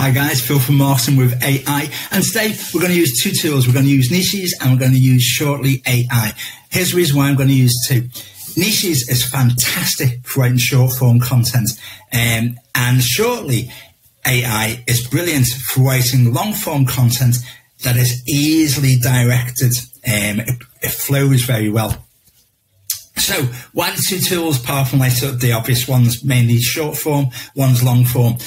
Hi guys, Phil from Marketing with AI. And today we're going to use two tools. We're going to use Nichesss and we're going to use Shortly AI. Here's the reason why I'm going to use two. Nichesss is fantastic for writing short form content. Um, and Shortly AI is brilliant for writing long form content that is easily directed. Um, it, it flows very well. So, why the two tools, apart from like the obvious ones, mainly short form, one's long form?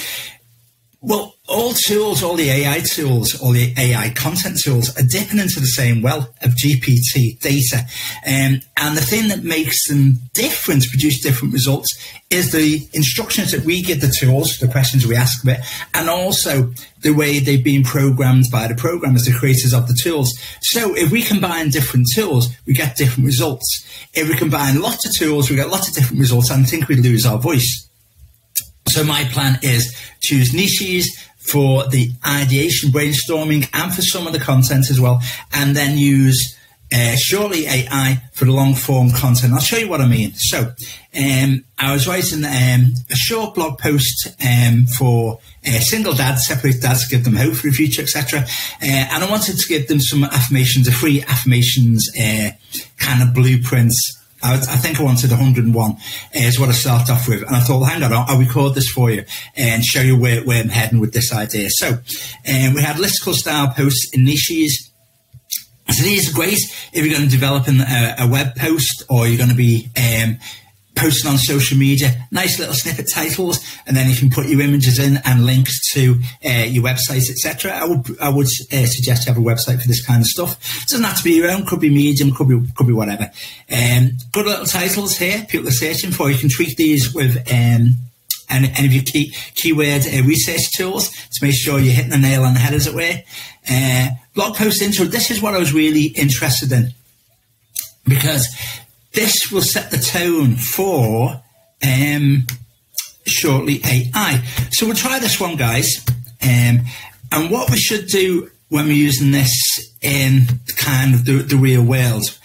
Well, all tools, all the AI tools, all the AI content tools are dipping into the same well of GPT data. Um, and the thing that makes them different, produce different results, is the instructions that we give the tools, the questions we ask of it, and also the way they've been programmed by the programmers, the creators of the tools. So if we combine different tools, we get different results. If we combine lots of tools, we get lots of different results, and I think we lose our voice. So my plan is choose Nichesss for the ideation brainstorming and for some of the content as well, and then use uh, Shortly AI for the long form content. I'll show you what I mean. So um, I was writing um, a short blog post um, for uh, single dads, separate dads, to give them hope for the future, etc. Uh, and I wanted to give them some affirmations, a free affirmations uh, kind of blueprints I, I, think I wanted 101 uh, is what I started off with. And I thought, well, hang on, I'll, record this for you and show you where, where I'm heading with this idea. So um, we had listicle style posts in Nichesss. So these are great if you're going to develop a, a, web post or you're going to be um, posting on social media, nice little snippet titles, and then you can put your images in and links to uh, your website, etc. I would I would uh, suggest you have a website for this kind of stuff. It doesn't have to be your own; could be Medium, could be could be whatever. Um, good little titles here. People are searching for. You can tweak these with. Um, and any of your key keyword uh, research tools to make sure you're hitting the nail on the head, as it were. Uh, blog post intro. This is what I was really interested in because this will set the tone for um, shortly AI. So we'll try this one, guys. Um, and what we should do when we're using this in kind of the, the real world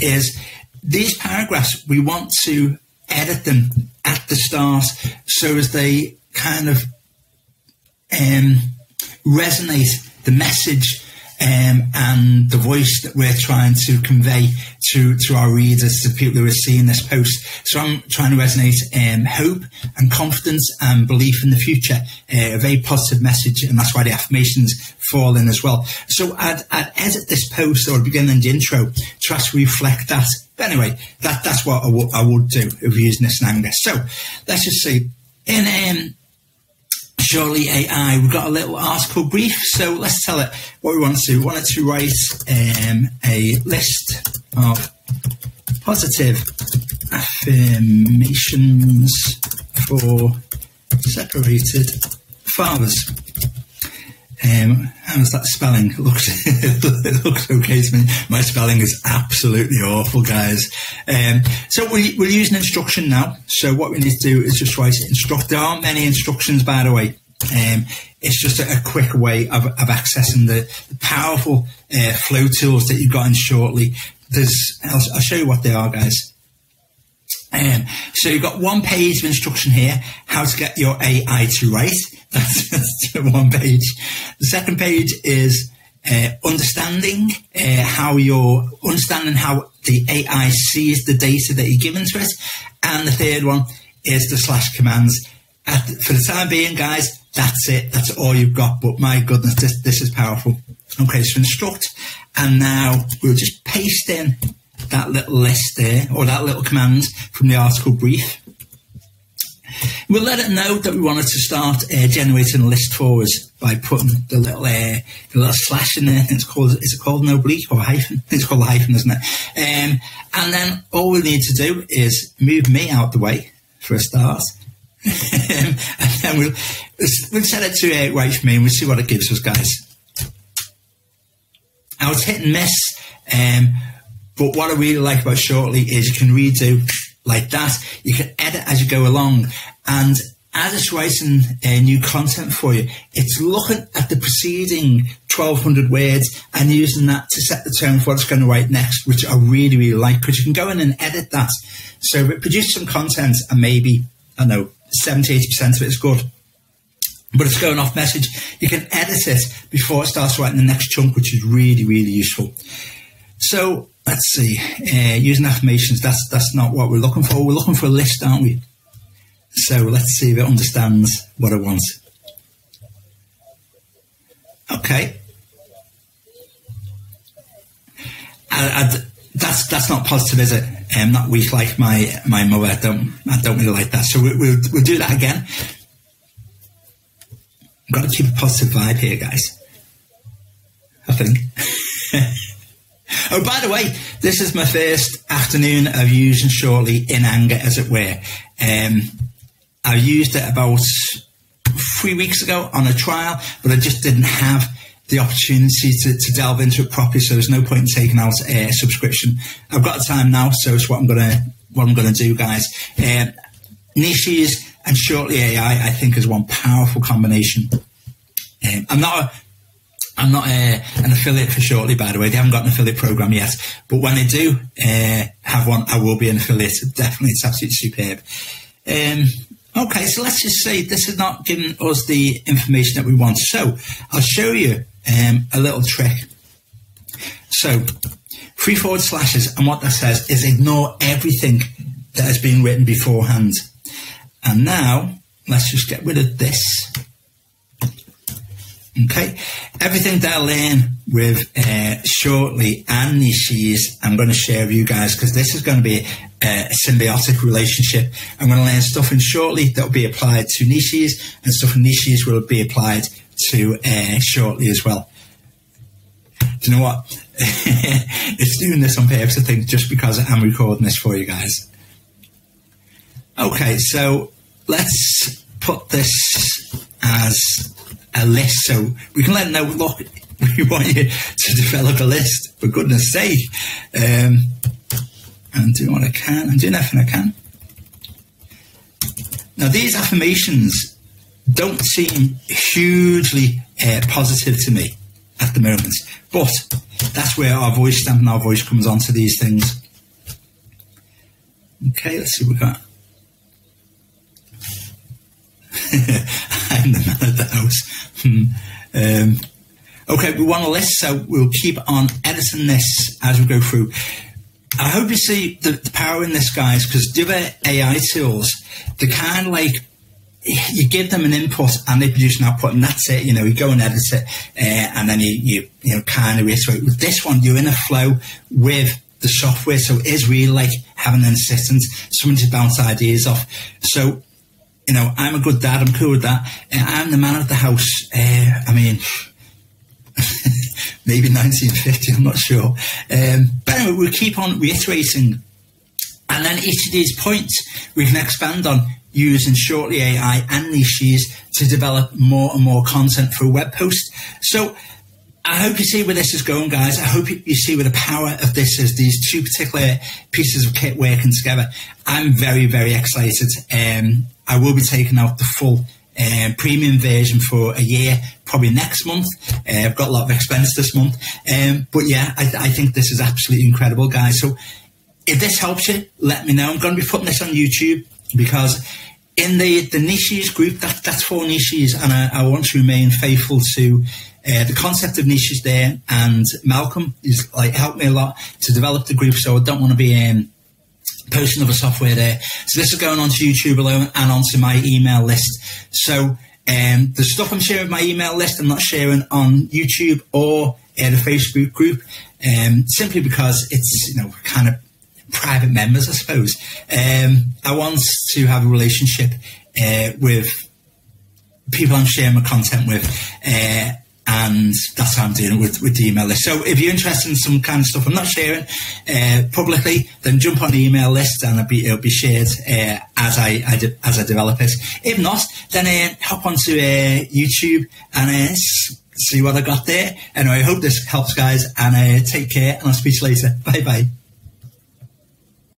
is these paragraphs, we want to edit them at the start so as they kind of um, resonate the message um, and the voice that we're trying to convey to, to our readers, to people who are seeing this post. So I'm trying to resonate um, hope and confidence and belief in the future, uh, a very positive message, and that's why the affirmations fall in as well. So I'd, I'd edit this post or begin in the intro to reflect that. But anyway, that, that's what I, would do if we're using this in anger. So let's just see. In um, Shortly AI, we've got a little article brief, so let's tell it what we want to do. We wanted to write um, a list of positive affirmations for separated fathers. Um, how's that spelling? It looks, it looks okay to me. My spelling is absolutely awful, guys. Um, so we, we'll use an instruction now. So what we need to do is just write instruct. There aren't many instructions, by the way. Um, it's just a, a quick way of, of accessing the, the powerful uh, flow tools that you've got in shortly. There's, I'll, I'll show you what they are, guys. So you've got one page of instruction here, how to get your AI to write. That's, one page. The second page is uh, understanding uh, how you're understanding how the AI sees the data that you're given to it. And the third one is the slash commands. At, for the time being, guys, that's it. That's all you've got. But my goodness, this, this is powerful. Okay, so instruct. And now we'll just paste in that little list there, or that little command from the article brief. We'll let it know that we wanted to start uh, generating a list for us by putting the little uh, the little slash in there. It's called is it called an oblique or a hyphen? It's called a hyphen, isn't it? Um, and then all we need to do is move me out the way for a start. and then we'll, we'll set it to uh, write for me and we'll see what it gives us, guys. I was hit and miss, um, but what I really like about Shortly is you can redo like that. You can edit as you go along. And as it's writing uh, new content for you, it's looking at the preceding 1200 words and using that to set the tone for what it's going to write next, which I really, really like because you can go in and edit that. So produce some content and maybe, I don't know, 70, 80% of it is good. but it's going off message. You can edit it before it starts writing the next chunk, which is really, really useful. So let's see, uh, using affirmations, that's, that's not what we're looking for. We're looking for a list, aren't we? So let's see if it understands what it wants. Okay. I, I, that's that's not positive, is it? I'm um, not weak like my my mother. I don't I don't really like that. So we, we'll we'll do that again. I've got to keep a positive vibe here, guys. I think. oh, by the way, this is my first afternoon of using Shortly in anger, as it were. Um, I used it about three weeks ago on a trial, but I just didn't have the opportunity to, to delve into it properly. So there's no point in taking out a subscription. I've got time now, so it's what I'm gonna what I'm gonna do, guys. Uh, Nichesss and shortly AI, I think, is one powerful combination. Um, I'm not a I'm not a, an affiliate for Shortly, by the way. They haven't got an affiliate program yet, but when they do uh, have one, I will be an affiliate. Definitely, it's absolutely superb. Um, okay, so let's just say this is not giving us the information that we want. So I'll show you um, a little trick. So three forward slashes, and what that says is ignore everything that has been written beforehand. And now let's just get rid of this. Okay, everything that I learn with uh, shortly and Nichesss, I'm going to share with you guys because this is going to be a symbiotic relationship. I'm going to learn stuff in shortly that will be applied to Nichesss, and stuff in Nichesss will be applied to uh, shortly as well. Do you know what? it's doing this on purpose, I think, just because I'm recording this for you guys. Okay, so let's put this as a list so we can let them know, look, we want you to develop a list, for goodness sake. Um, and do what I can and do everything I can. Now, these affirmations don't seem hugely uh, positive to me at the moment. But that's where our voice stamp and our voice comes onto these things. Okay, let's see what we got. The man the house. Hmm. um, okay, we want a list, so we'll keep on editing this as we go through. I hope you see the, the power in this, guys, because the AI tools, they're kind of like you give them an input and they produce an output, and that's it. You know, you go and edit it, uh, and then you, you you know kind of reiterate. With this one, you're in a flow with the software, so it is really like having an assistant, someone to bounce ideas off. So, you know, I'm a good dad. I'm cool with that. Uh, I'm the man of the house. Uh, I mean. maybe 1950, I'm not sure. Um, but anyway, we'll keep on reiterating. And then each of these points we can expand on using Shortly AI and Nichesss to develop more and more content for a web post. So I hope you see where this is going, guys. I hope you see where the power of this is. These two particular pieces of kit working together. I'm very, very excited. Um, I will be taking out the full um, premium version for a year, probably next month. Uh, I've got a lot of expense this month. Um, but yeah, I, I, think this is absolutely incredible, guys. So if this helps you, let me know. I'm going to be putting this on YouTube because in the, the Nichesss group, that, that's for Nichesss, and I, I want to remain faithful to uh, the concept of Nichesss there. And Malcolm is like helped me a lot to develop the group, so I don't want to be um, posting other software there. So this is going onto YouTube alone and onto my email list. So um, the stuff I'm sharing my email list, I'm not sharing on YouTube or uh, the Facebook group, um, simply because it's you know kind of private members, I suppose. Um, I want to have a relationship uh, with people I'm sharing my content with. Uh, and that's how I'm doing it with, with the email list. So if you're interested in some kind of stuff I'm not sharing uh, publicly, then jump on the email list and it'll be, it'll be shared uh, as I, I de- as I develop it. If not, then uh, hop onto uh, YouTube and uh, see what I got there. Anyway, I hope this helps, guys, and uh, take care, and I'll speak to you later. Bye bye.